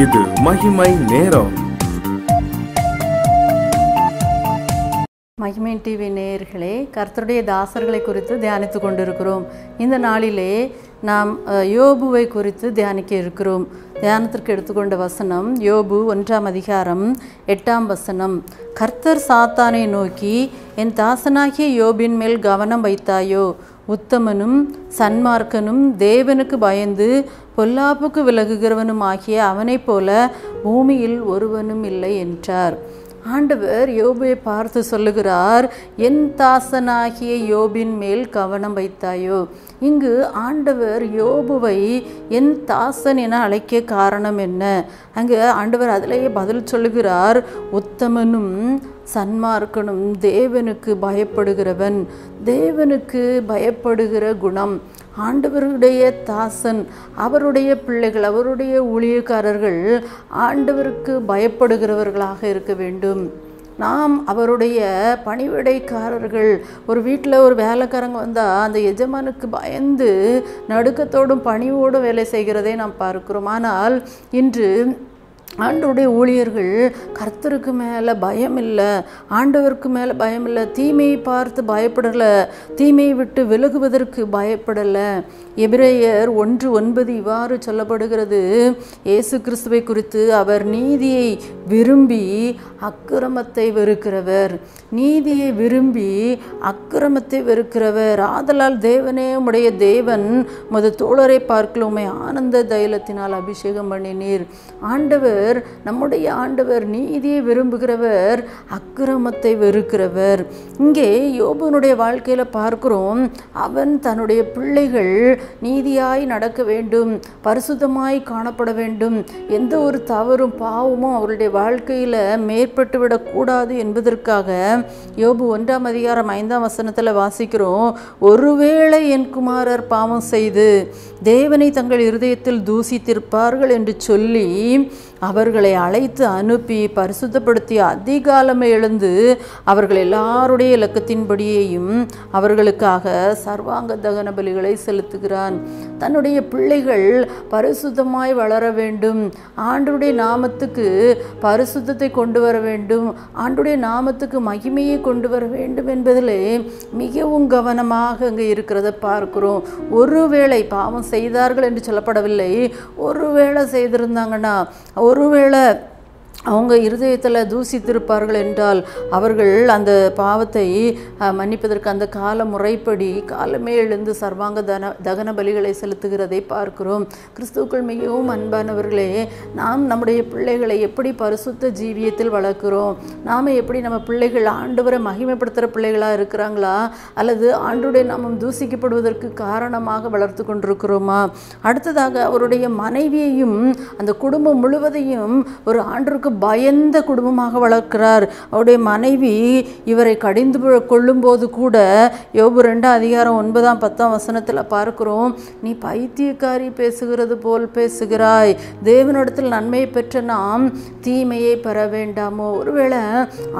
இது மகிமை நேரம். மகிமை டிவி நேயர்களே கர்த்தருடைய தாசர்களை குறித்து தியானித்து கொண்டிருக்கிறோம். இந்த நாளிலே நாம் யோபுவை குறித்து தியானிக்க இருக்கிறோம். தியானத்திற்கு எடுத்துக்கொண்ட வசனம் யோபு ஒன்றாம் அதிகாரம் எட்டாம் வசனம். கர்த்தர் சாத்தானை நோக்கி என் தாசனாகிய யோபின் மேல் கவனம் வைத்தாயோ? உத்தமனும் சன்மார்க்கனும் தேவனுக்கு பயந்து பொல்லாப்புக்கு விலகுகிறவனும் ஆகிய அவனைப் போல பூமியில் ஒருவனும் இல்லை என்றார். ஆண்டவர் யோபுவை பார்த்து சொல்லுகிறார் என் தாசனாகிய யோபின் மேல் கவனம் வைத்தாயோ? இங்கு ஆண்டவர் யோபுவை என் தாசன் என அழைக்க காரணம் என்ன? அங்கு ஆண்டவர் அதிலேயே பதில் சொல்லுகிறார் உத்தமனும் சன்மார்க்கனும் தேவனுக்கு பயப்படுகிறவன் தேவனுக்கு பயப்படுகிற குணம் ஆண்டவருடைய தாசன் அவருடைய பிள்ளைகள் அவருடைய ஊழியக்காரர்கள் ஆண்டவருக்கு பயப்படுகிறவர்களாக இருக்க வேண்டும். நாம் அவருடைய பணிவிடைக்காரர்கள் ஒரு வீட்டில் ஒரு வேலைக்காரங்க வந்தால் அந்த எஜமானுக்கு பயந்து நடுக்கத்தோடும் பணிவோடும் வேலை செய்கிறதை நாம் பார்க்கிறோம். ஆனால் இன்று ஆண்டவருடைய ஊழியர்கள் கர்த்தருக்கு மேலே பயம் இல்லை ஆண்டவருக்கு மேலே பயம் இல்லை தீமையை பார்த்து பயப்படலை தீமையை விட்டு விலகுவதற்கு பயப்படலை. எபிரேயர் ஒன்று ஒன்பது இவ்வாறு சொல்லப்படுகிறது. இயேசு கிறிஸ்துவை குறித்து அவர் நீதியை விரும்பி அக்கிரமத்தை வெறுக்கிறவர். நீதியை விரும்பி அக்கிரமத்தை வெறுக்கிறவர். ஆதலால் தேவனே உடைய தேவன் முது தோழரை பார்க்கல உண்மை ஆனந்த தைலத்தினால் அபிஷேகம் பண்ணினீர். ஆண்டவர் நம்முடைய ஆண்டவர் நீதியை விரும்புகிறவர் அக்கிரமத்தை வெறுக்கிறவர். இங்கே யோபனுடைய வாழ்க்கையில் பார்க்கிறோம் அவன் தன்னுடைய பிள்ளைகள் நீதியாய் நடக்க வேண்டும். பரிசுத்தமாய் காணப்பட வேண்டும். எந்த ஒரு தவறும் பாவமும் அவருடைய வாழ்க்கையில் மேற்பட்டு விடக்கூடாது என்பதற்காக யோபு ஒன்றாம் அதிகாரம் ஐந்தாம் வசனத்தில் வாசிக்கிறோம் ஒருவேளை என் குமாரர் பாவம் செய்து தேவனை தங்கள் இருதயத்தில் தூசித்திருப்பார்கள் என்று சொல்லி அவர்களை அழைத்து அனுப்பி பரிசுத்தப்படுத்தி அதிகாலமே எழுந்து அவர்கள் எல்லாருடைய இலக்கத்தின்படியேயும் அவர்களுக்காக சர்வாங்க தகன பலிகளை செலுத்துகிறான். தன்னுடைய பிள்ளைகள் பரிசுத்தமாய் வளர வேண்டும். ஆண்டுடைய நாமத்துக்கு பரிசுத்தத்தை கொண்டு வர வேண்டும். ஆண்டுடைய நாமத்துக்கு மகிமையை கொண்டு வர வேண்டும் என்பதிலே மிகவும் கவனமாக அங்கே இருக்கிறத பார்க்கிறோம். ஒருவேளை பாவம் செய்தார்கள் என்று சொல்லப்படவில்லை. ஒருவேளை செய்திருந்தாங்கன்னா ஒருவேளை அவங்க இருதயத்தில் தூசித்திருப்பார்கள் என்றால் அவர்கள் அந்த பாவத்தை மன்னிப்பதற்கு அந்த கால முறைப்படி காலமே எழுந்து சர்வாங்க தன தகன பலிகளை செலுத்துகிறதை பார்க்கிறோம். கிறிஸ்துக்கள் மிகவும் அன்பானவர்களே நாம் நம்முடைய பிள்ளைகளை எப்படி பரிசுத்த ஜீவியத்தில் வளர்க்கிறோம்? நாம் எப்படி நம்ம பிள்ளைகள் ஆண்டவரை மகிமைப்படுத்துகிற பிள்ளைகளாக இருக்கிறாங்களா? அல்லது ஆண்டுடைய நாமம் தூசிக்கப்படுவதற்கு காரணமாக வளர்த்து கொண்டிருக்கிறோமா? அடுத்ததாக அவருடைய மனைவியையும் அந்த குடும்பம் முழுவதையும் ஒரு ஆண்டு ஆண்டிற்கு பயந்த குடும்பமாக வளர்க்கிறார். அவருடைய மனைவி இவரை கடிந்து கொள்ளும்போது கூட யோபு ரெண்டாம் அதிகாரம் ஒன்பதாம் பத்தாம் வசனத்தில் பார்க்கிறோம் நீ பைத்தியக்காரி பேசுகிறது போல் பேசுகிறாய். தேவனிடத்தில் நன்மையை பெற்ற நாம் தீமையை பெற வேண்டாமோ? ஒருவேளை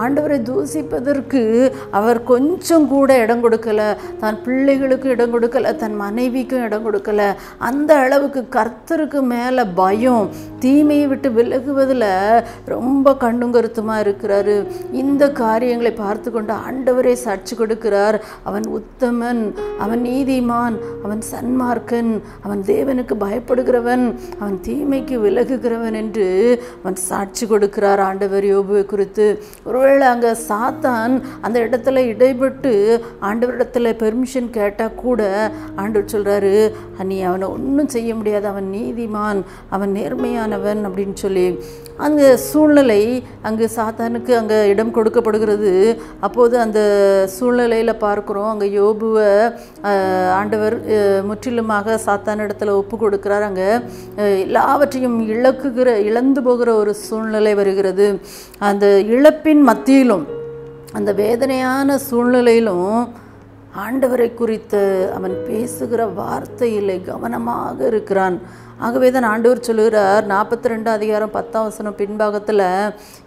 ஆண்டவரை தூசிப்பதற்கு அவர் கொஞ்சம் கூட இடம் கொடுக்கல. தன் பிள்ளைகளுக்கும் இடம் கொடுக்கல தன் மனைவிக்கும் இடம் கொடுக்கல. அந்த அளவுக்கு கர்த்தருக்கு மேலே பயம். தீமையை விட்டு விலகுவதில் ரொம்ப கண்ணும் கருத்துமாக இருக்கிறாரு. இந்த காரியங்களை பார்த்து கொண்டு ஆண்டவரே சாட்சி கொடுக்கிறார். அவன் உத்தமன் அவன் நீதிமான் அவன் சன்மார்க்கன் அவன் தேவனுக்கு பயப்படுகிறவன் அவன் தீமைக்கு விலகுகிறவன் என்று அவன் சாட்சி கொடுக்கிறார் ஆண்டவர் யோபுவை குறித்து. ஒருவேளை அங்கே சாத்தான் அந்த இடத்துல இடைப்பட்டு ஆண்டவரிடத்துல பெர்மிஷன் கேட்டால் கூட ஆண்டவர் சொல்கிறாரு நீ அவனை ஒன்றும் செய்ய முடியாது. அவன் நீதிமான் அவன் நேர்மையானவன் அப்படின்னு சொல்லி. அந்த சூழ்நிலை அங்கு சாத்தானுக்கு அங்கே இடம் கொடுக்கப்படுகிறது. அப்போது அந்த சூழ்நிலையில் பார்க்குறோம் அங்கே யோபுவை ஆண்டவர் முற்றிலுமாக சாத்தான இடத்துல ஒப்பு கொடுக்கிறார். அங்கே எல்லாவற்றையும் இழக்குகிற இழந்து போகிற ஒரு சூழ்நிலை வருகிறது. அந்த இழப்பின் மத்தியிலும் அந்த வேதனையான சூழ்நிலையிலும் ஆண்டவரை குறித்து அவன் பேசுகிற வார்த்தையிலே கவனமாக இருக்கிறான். ஆகவே தான் ஆண்டவர் சொல்லுகிறார் நாற்பத்தி ரெண்டு அதிகாரம் பத்தாம் வசனம் பின்பாகத்தில்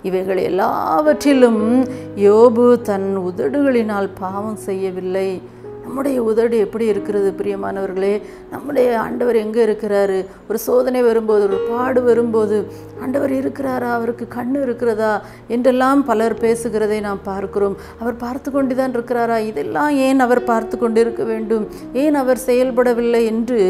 இவைகள் எல்லாவற்றிலும் யோபு தன் உதடுகளினால் பாவம் செய்யவில்லை. நம்முடைய உதடு எப்படி இருக்கிறது பிரியமானவர்களே? நம்முடைய ஆண்டவர் எங்கே இருக்கிறாரு? ஒரு சோதனை வரும்போது ஒரு பாடு வரும்போது ஆண்டவர் இருக்கிறாரா? அவருக்கு கண் இருக்கிறதா? என்றெல்லாம் பலர் பேசுகிறதை நாம் பார்க்கிறோம். அவர் பார்த்து கொண்டு தான் இருக்கிறாரா? இதெல்லாம் ஏன் அவர் பார்த்து கொண்டு இருக்க வேண்டும்? ஏன் அவர் செயல்படவில்லை என்று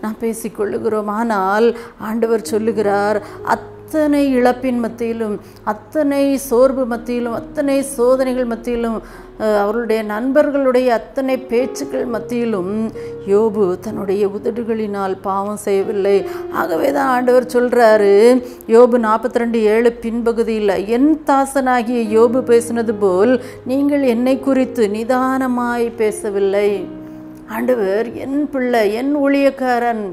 நாம் பேசிக்கொள்ளுகிறோம். ஆனால் ஆண்டவர் சொல்லுகிறார் அத் அத்தனை இழப்பின் மத்தியிலும் அத்தனை சோர்வு மத்தியிலும் அத்தனை சோதனைகள் மத்தியிலும் அவர்களுடைய நண்பர்களுடைய அத்தனை பேச்சுக்கள் மத்தியிலும் யோபு தன்னுடைய உதடுகளினால் பாவம் செய்யவில்லை. ஆகவே தான் ஆண்டவர் சொல்கிறாரு யோபு நாற்பத்தி ரெண்டு ஏழு பின்பகுதியில் என் தாசனாகிய யோபு பேசினது போல் நீங்கள் என்னை குறித்து நிதானமாய் பேசவில்லை. ஆண்டவர் என் பிள்ளை என் ஊழியக்காரன்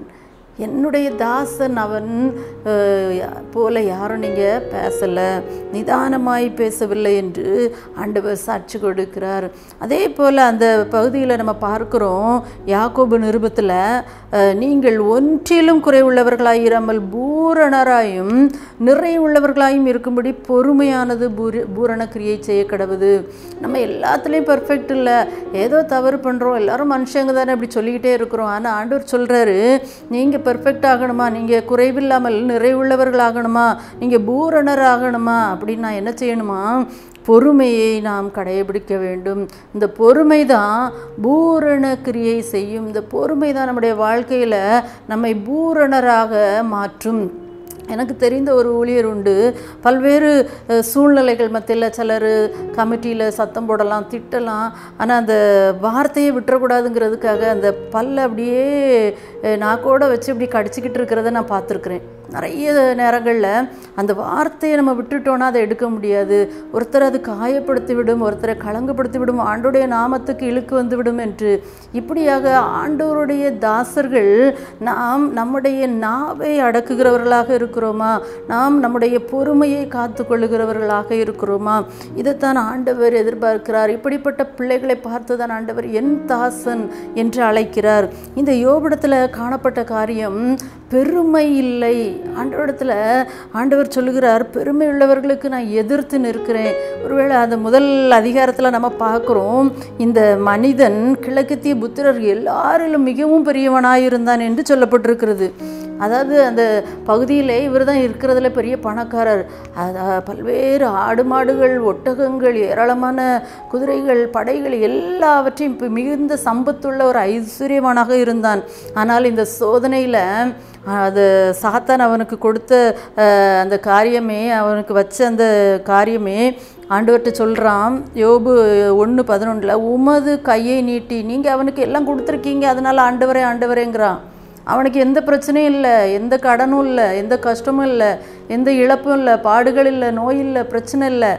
என்னுடைய தாசன் அவன் போல யாரும் நீங்கள் பேசலை. நிதானமாய் பேசவில்லை என்று ஆண்டவர் சாட்சி கொடுக்கிறார். அதே போல் அந்த பகுதியில் நம்ம பார்க்குறோம் யாக்கோபு நிருபத்தில் நீங்கள் ஒன்றிலும் குறைவுள்ளவர்களாயிராமல் பூரணராயும் நிறைவுள்ளவர்களாயும் இருக்கும்படி பொறுமையானது பூரி பூரண கிரியை செய்ய கடவுது. நம்ம எல்லாத்துலேயும் பர்ஃபெக்ட் இல்லை. ஏதோ தவறு பண்ணுறோம் எல்லோரும் மனுஷங்க தானே அப்படி சொல்லிக்கிட்டே இருக்கிறோம். ஆனால் ஆண்டவர் சொல்கிறாரு நீங்கள் பர்ஃபெக்ட் ஆகணுமா? நீங்கள் குறைவில்லாமல் நிறைவுள்ளவர்களாகணுமா? நீங்கள் பூரணர் ஆகணுமா அப்படின்னு நான் என்ன செய்யணுமா? பொறுமையை நாம் கடைபிடிக்க வேண்டும். இந்த பொறுமை தான் பூரண கிரியை செய்யும். இந்த பொறுமை தான் நம்முடைய வாழ்க்கையில் நம்மை பூரணராக மாற்றும். எனக்கு தெரிந்த ஒரு ஊழியர் உண்டு. பல்வேறு சூழ்நிலைகள் மத்தியில் சிலர் கமிட்டியில் சத்தம் போடலாம் திட்டலாம். ஆனால் அந்த வார்த்தையை விட்டுறக்கூடாதுங்கிறதுக்காக அந்த பல்ல அப்படியே நாக்கோட வச்சு இப்படி கடிச்சிக்கிட்டு இருக்கிறத நான் பார்த்துருக்குறேன். நிறைய நேரங்களில் அந்த வார்த்தையை நம்ம விட்டுட்டோன்னா அதை எடுக்க முடியாது. ஒருத்தர் அது காயப்படுத்தி விடும் ஒருத்தரை களங்கப்படுத்தி விடும் ஆண்டோடைய நாமத்துக்கு இழுக்கு வந்து விடும் என்று. இப்படியாக ஆண்டோருடைய தாசர்கள் நாம் நம்முடைய நாவை அடக்குகிறவர்களாக இருக்கிறோமா? நாம் நம்முடைய பொறுமையை காத்து கொள்ளுகிறவர்களாக இருக்கிறோமா? இதைத்தான் ஆண்டவர் எதிர்பார்க்கிறார். இப்படிப்பட்ட பிள்ளைகளை பார்த்து தான் ஆண்டவர் என் தாசன் என்று அழைக்கிறார். இந்த யோபிடத்தில் காணப்பட்ட காரியம் பெருமை இல்லை ஆண்டவரிடத்தில் ஆண்டவர் சொல்லுகிறார் பெருமை உள்ளவர்களுக்கு நான் எதிர்த்து நிற்கிறேன். ஒருவேளை அந்த முதல் அதிகாரத்தில் நம்ம பார்க்குறோம் இந்த மனிதன் கிழக்கத்திய புத்திரர் எல்லாரிலும் மிகவும் பெரியவனாயிருந்தான் என்று சொல்லப்பட்டிருக்கிறது. அதாவது அந்த பகுதியிலே இவர் தான் இருக்கிறதுல பெரிய பணக்காரர். பல்வேறு ஆடு மாடுகள் ஒட்டகங்கள் ஏராளமான குதிரைகள் படைகள் எல்லாவற்றையும் இப்போ மிகுந்த சம்பத்துள்ள ஒரு ஐஸ்வர்யவானாக இருந்தான். ஆனால் இந்த சோதனையில் அது சாத்தான் அவனுக்கு கொடுத்த அந்த காரியமே அவனுக்கு வச்ச அந்த காரியமே ஆண்டவர்கிட்ட சொல்கிறான் யோபு ஒன்று பதினொன்றில் உமது கையை நீட்டி நீங்கள் அவனுக்கு எல்லாம் கொடுத்துருக்கீங்க அதனால் ஆண்டவரே ஆண்டவரேங்கிறான். அவனுக்கு எந்த பிரச்சனையும் இல்லை எந்த கடனும் இல்லை எந்த கஷ்டமும் இல்லை எந்த இழப்பும் இல்லை பாடுகள் இல்லை நோய் இல்லை பிரச்சனை இல்லை.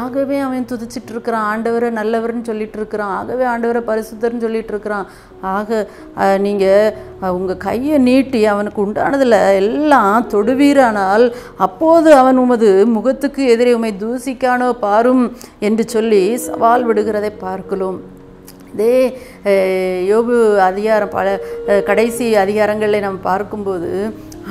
ஆகவே அவன் துதிச்சிட்டு இருக்கிறான். ஆண்டவரை நல்லவர்னு சொல்லிட்டு இருக்கிறான். ஆகவே ஆண்டவரை பரிசுத்தர்னு சொல்லிட்டு இருக்கிறான். ஆக நீங்கள் உங்கள் கையை நீட்டி அவனுக்கு உண்டானதில் எல்லாம் தொடுவீரானால் அப்போது அவன் உமது முகத்துக்கு எதிரே உமை தூசிக்கானோ பாரும் என்று சொல்லி சவால் விடுகிறதை பார்க்கலாம். இதே யோபு அதிகாரம் பல கடைசி அதிகாரங்களில் நாம் பார்க்கும்போது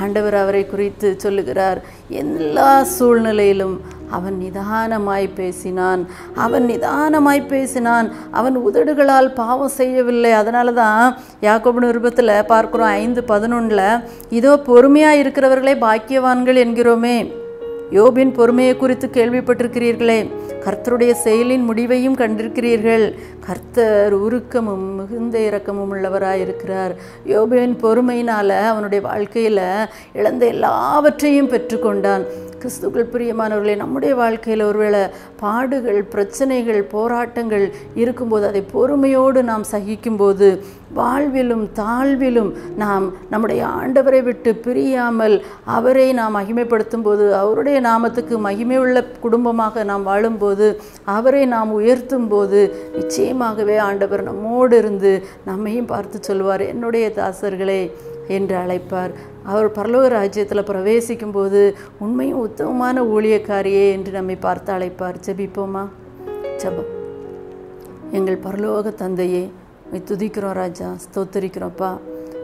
ஆண்டவர் அவரை குறித்து சொல்லுகிறார் எல்லா சூழ்நிலையிலும் அவன் நிதானமாய் பேசினான் அவன் நிதானமாய் பேசினான் அவன் உதடுகளால் பாவம் செய்யவில்லை. அதனால தான் யாக்கோபு நிருபத்தில் பார்க்குறோம் ஐந்து பதினொன்றில் இதோ பொறுமையாக இருக்கிறவர்களே பாக்கியவான்கள் என்கிறோமே. யோபின் பொறுமையை குறித்து கேள்விப்பட்டிருக்கிறீர்களே. கர்த்தருடைய செயலின் முடிவையும் கண்டிருக்கிறீர்கள். கர்த்தர் உருக்கமும் மிகுந்த இரக்கமும் உள்ளவராயிருக்கிறார். யோபின் பொறுமையினால் அவனுடைய வாழ்க்கையில் இழந்த எல்லாவற்றையும் பெற்றுக்கொண்டான். கிறிஸ்துக்கள் பிரியமானவர்களே நம்முடைய வாழ்க்கையில் ஒருவேளை பாடுகள் பிரச்சனைகள் போராட்டங்கள் இருக்கும்போது அதை பொறுமையோடு நாம் சகிக்கும்போது வாழ்விலும் தாழ்விலும் நாம் நம்முடைய ஆண்டவரை விட்டு பிரியாமல் அவரை நாம் மகிமைப்படுத்தும் போது அவருடைய நாமத்துக்கு மகிமையுள்ள குடும்பமாக நாம் வாழும்போது அவரை நாம் உயர்த்தும் போது நிச்சயமாகவே ஆண்டவர் நம்மோடு இருந்து நம்மையும் பார்த்து சொல்வார். என்னுடைய தாசர்களே என்று அழைப்பார். அவர் பரலோக ராஜ்யத்தில் பிரவேசிக்கும் போது உண்மையும் உத்தமமான ஊழியக்காரியே என்று நம்மை பார்த்து அழைப்பார். ஜெபிப்போமா? ஜபம். எங்கள் பரலோக தந்தையே துதிக்கிறோம் ராஜா ஸ்தோத்தரிக்கிறோம்ப்பா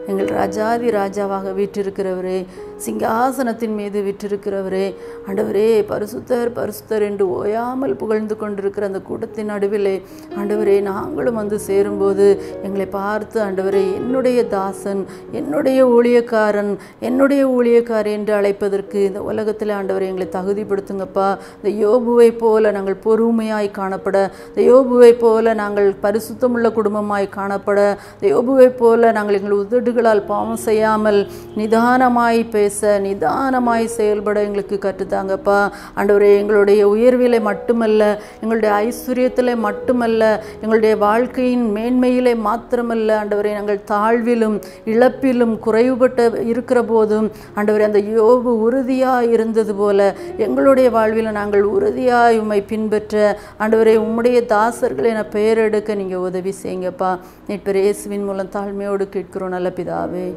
எங்கள் ராஜாதி ராஜாவாக வீற்றிருக்கிறவரே சிங்காசனத்தின் மீது விற்றிருக்கிறவரே ஆண்டவரே பரிசுத்தர் பரிசுத்தர் என்று ஓயாமல் புகழ்ந்து கொண்டிருக்கிற அந்த கூட்டத்தின் நடுவிலே ஆண்டவரே நாங்களும் வந்து சேரும்போது எங்களை பார்த்து ஆண்டவரே என்னுடைய தாசன் என்னுடைய ஊழியக்காரன் என்னுடைய ஊழியக்காரன் என்று அழைப்பதற்கு இந்த உலகத்தில் ஆண்டவரை எங்களை தகுதிப்படுத்துங்கப்பா. இந்த யோபுவை போல நாங்கள் பொறுமையாய் காணப்பட இந்த யோபுவை போல நாங்கள் பரிசுத்தமுள்ள குடும்பமாய் காணப்பட இந்த யோபுவை போல நாங்கள் எங்கள் உதடுகளால் பாவம் செய்யாமல் நிதானமாய் பேச நிதானமாய் செயல்பட எங்களுக்கு கற்றுத்தாங்கப்பா. ஆண்டவரே எங்களுடைய உயர்விலை மட்டுமல்ல எங்களுடைய ஐஸ்வர்யத்தில் மட்டுமல்ல எங்களுடைய வாழ்க்கையின் மேன்மையிலே மாத்திரமல்ல ஆண்டவரே நாங்கள் தாழ்விலும் இழப்பிலும் குறைவுபட்ட இருக்கிற போதும் ஆண்டவரே அந்த யோபு உறுதியாக இருந்தது போல எங்களுடைய வாழ்வில் நாங்கள் உறுதியாய் உம்மை பின்பற்ற ஆண்டவரே உம்முடைய தாசர்களை என பெயர் எடுக்க நீங்கள் உதவி செய்யுங்கப்பா. நேற்று இயேசுவின் மூலம் தாழ்மையோடு கேட்கிறோம் நல்ல பிதாவே.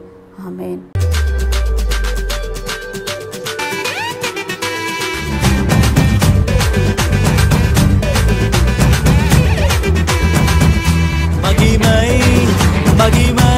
ஆமேன். மகிமை மகிமை